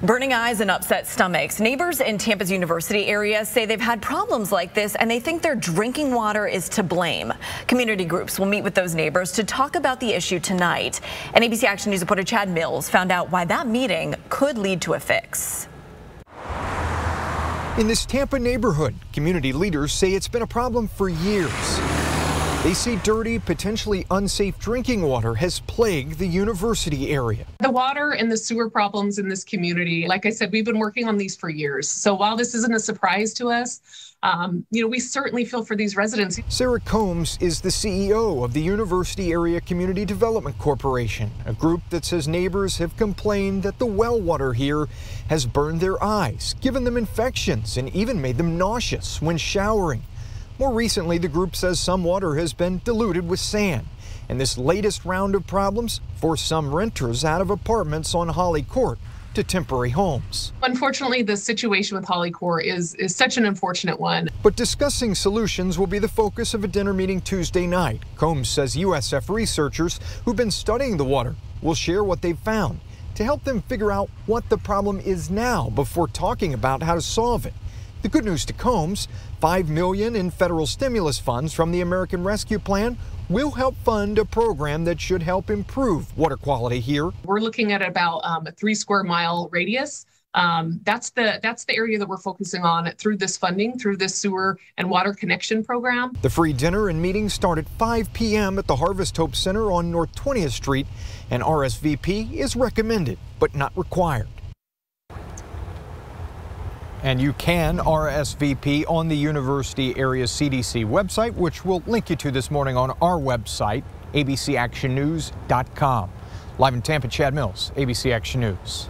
Burning eyes and upset stomachs. Neighbors in Tampa's university area say they've had problems like this and they think their drinking water is to blame. Community groups will meet with those neighbors to talk about the issue tonight. And ABC Action News reporter Chad Mills found out why that meeting could lead to a fix. In this Tampa neighborhood, community leaders say it's been a problem for years. They say dirty, potentially unsafe drinking water has plagued the university area. The water and the sewer problems in this community, like I said, we've been working on these for years. So while this isn't a surprise to us, um, you know, we certainly feel for these residents. Sarah Combs is the CEO of the University Area Community Development Corporation, a group that says neighbors have complained that the well water here has burned their eyes, given them infections, and even made them nauseous when showering. More recently, the group says some water has been diluted with sand. And this latest round of problems forced some renters out of apartments on Holly Court to temporary homes. Unfortunately, the situation with Holly Court is, is such an unfortunate one. But discussing solutions will be the focus of a dinner meeting Tuesday night. Combs says USF researchers who've been studying the water will share what they've found to help them figure out what the problem is now before talking about how to solve it. The good news to Combs, 5 million in federal stimulus funds from the American Rescue Plan will help fund a program that should help improve water quality here. We're looking at about um, a 3 square mile radius. Um, that's the that's the area that we're focusing on through this funding, through this sewer and water connection program. The free dinner and meeting start at 5 p.m. at the Harvest Hope Center on North 20th Street, and RSVP is recommended but not required. And you can RSVP on the University Area CDC website, which we'll link you to this morning on our website, abcactionnews.com. Live in Tampa, Chad Mills, ABC Action News.